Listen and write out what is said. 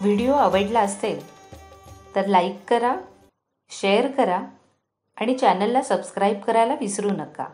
Video आवडला असेल तर लाईक करा शेअर करा आणि चॅनलला सबस्क्राईब करायला विसरू नका.